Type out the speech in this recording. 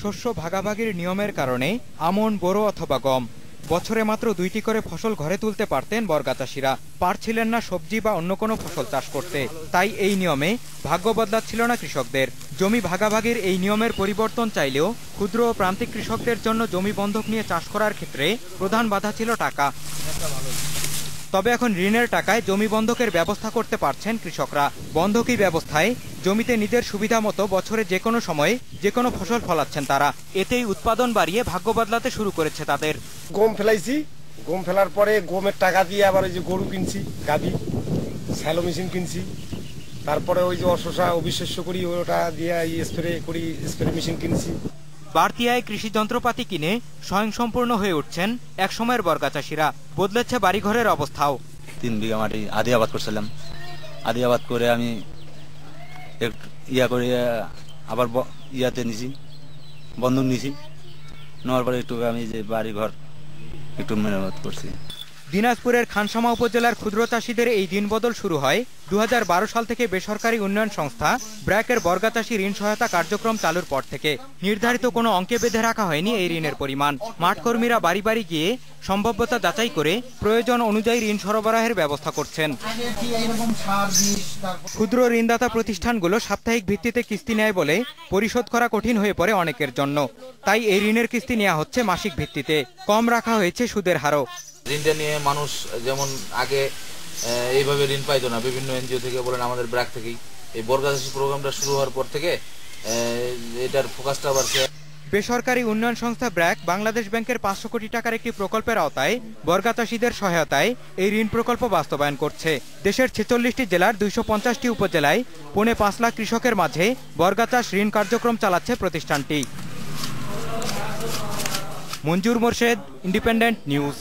শস্য ভাগাভাগির নিয়মের কারণে আমন বোরো অথবা গম। বছরে মাত্র দুইটি করে ফসল ঘরে তুলতে পারতেন বরগাচাষীরা পারছিলেন না সবজি বা অন্য কোনো ফসল চাষ করতে। তাই এই নিয়মে ভাগ্য বদলাচ্ছিল না কৃষকদের। জমি ভাগাভাগির এই নিয়মের পরিবর্তন চাইলেও ক্ষুদ্র ও প্রান্তিক কৃষকদের জন্য জমি বন্ধক নিয়ে চাষ করার ক্ষেত্রে প্রধান বাধা ছিল টাকা। তবে এখন ঋণের টাকায় জমি বন্ধকের ব্যবস্থা করতে পারছেন কৃষকরা। বন্ধকি ব্যবস্থায় জমিতে নিজের সুবিধা মতো বছরে যে কোনো সময়ে যে কোনো ফসল ফলাচ্ছেন তারা। এতেই উৎপাদন বাড়িয়ে ভাগ্য বদলাতে শুরু করেছে তাদের। গম ফেলাইছি। গম ফেলার পরে গমের টাকা দিয়ে আবার ওই যে গরু কিনছি গাভি স্যালো মেশিন কিনছি। তারপরে ওই যে অশোষা অবিশ্বাস্য করি, ওটা দিয়ে স্প্রে করি স্প্রে মেশিন কিনছি। বাড়তি আয় কৃষি যন্ত্রপাতি কিনে স্বয়ংসম্পূর্ণ হয়ে উঠছেন একসময়ের বর্গা চাষিরা বদলেছে বাড়িঘরের অবস্থাও। তিন বিঘা মাটি আদি আবাদ করছিলাম। আদি আবাদ করে আমি একটু ইয়া করে, আবার ইয়াতে নিছি বন্ধক নিছি। নেওয়ার পরে একটু আমি যে বাড়ি ঘর একটু মেরামত করছি। দিনাজপুরের খানসামা উপজেলার ক্ষুদ্র চাষীদের এই দিনবদল শুরু হয়। দু হাজার বারো সাল থেকে বেসরকারি উন্নয়ন সংস্থা ব্র্যাকের বর্গাচাষী ঋণ সহায়তা কার্যক্রম চালুর পর থেকে নির্ধারিত কোনো অঙ্কে বেঁধে রাখা হয়নি এই ঋণের পরিমাণ। মাঠকর্মীরা বাড়ি বাড়ি গিয়ে সম্ভাব্যতা যাচাই করে প্রয়োজন অনুযায়ী ঋণ সরবরাহের ব্যবস্থা করছেন। ক্ষুদ্র ঋণদাতা প্রতিষ্ঠানগুলো সাপ্তাহিক ভিত্তিতে কিস্তি নেয় বলে পরিশোধ করা কঠিন হয়ে পড়ে অনেকের জন্য। তাই এই ঋণের কিস্তি নেওয়া হচ্ছে মাসিক ভিত্তিতে। কম রাখা হয়েছে সুদের হারও। ঋণটা নিয়ে মানুষ, যেমন আগে এইভাবে ঋণ পাইতো না। বিভিন্ন এনজিও থেকে বলেন, আমাদের ব্র্যাক থেকেই। এই বর্গাচাষী প্রোগ্রামটা শুরু হওয়ার পর থেকে এটার ফোকাসটা সে- বেসরকারি উন্নয়ন সংস্থা ব্র্যাক বাংলাদেশ ব্যাংকের পাঁচশো কোটি টাকার একটি প্রকল্পের আওতায় বর্গা চাষীদের সহায়তায় এই ঋণ প্রকল্প বাস্তবায়ন করছে। দেশের ছেচল্লিশটি জেলার দুইশো পঞ্চাশটি উপজেলায় পৌনে পাঁচ লাখ কৃষকের মাঝে বর্গা চাষ ঋণ কার্যক্রম চালাচ্ছে প্রতিষ্ঠানটি। মঞ্জুর মোর্শেদ ইন্ডিপেন্ডেন্ট নিউজ